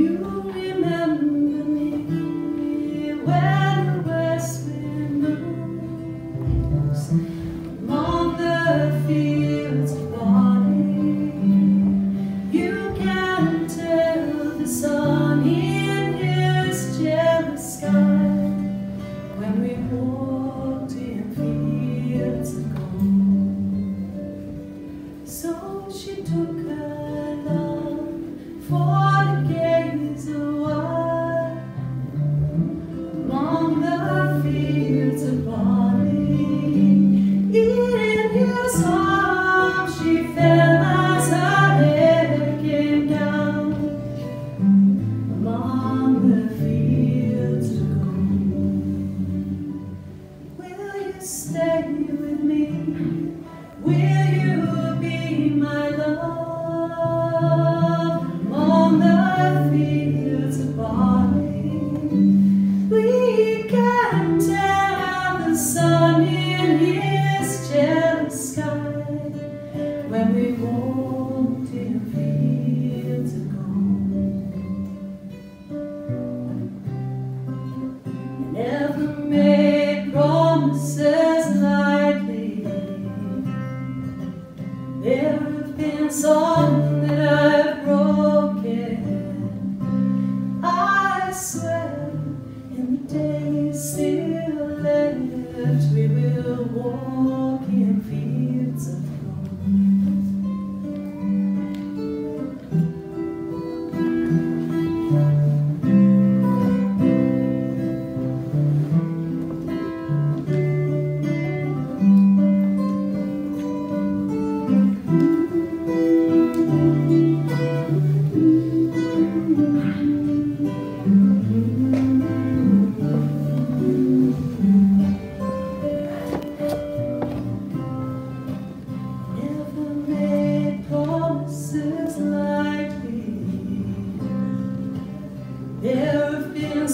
You And we wanted fields of go. I never made promises lightly. There have been some that I've broken.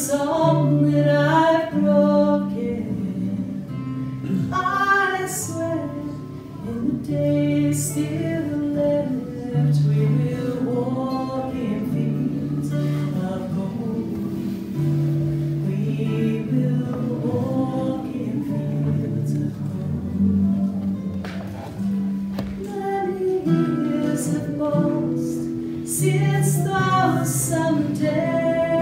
song that I've broken. Heart and sweat in the day still left. We will walk in fields of gold. We will walk in fields of gold. Many years have passed since those summer days.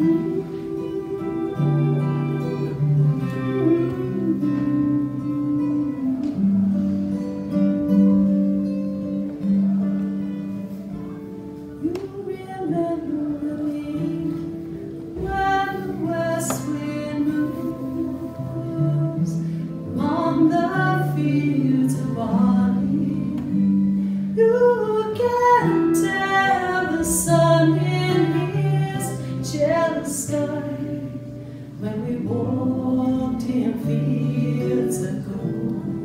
Mm-hmm. sky when we walked in fields of gold.